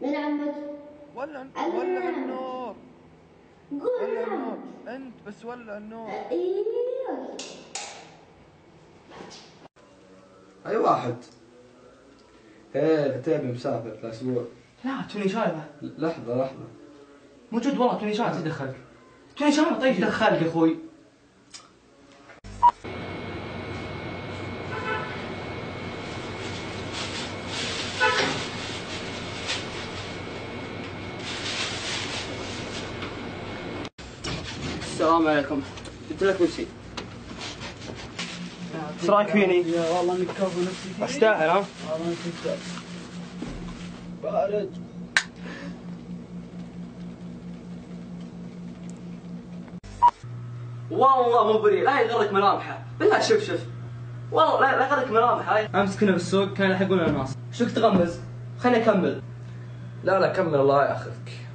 من عمك ولع ولع نعم. النور. قول ولع نعم. النور. انت بس ولع النور. أيوه أي واحد؟ إيه عتيبي مسافر الأسبوع لا توني شايفه لحظة لحظة. موجود والله توني شايفه تدخل. توني شايفه طيب. دخلك يا أخوي. السلام عليكم. قلت لك نفسي إيش رأيك فيني؟ يا والله إنك كفو نفسي أستاهل ها؟ والله إنك بارد. والله مو بريء. لا يغرك ملامحه. بالله شوف شوف. والله لا لا يغرك ملامحه. أمس كنا بالسوق كانوا يلحقون الناس شو تغمز؟ خليني أكمل. لا لا كمل الله ياخذك.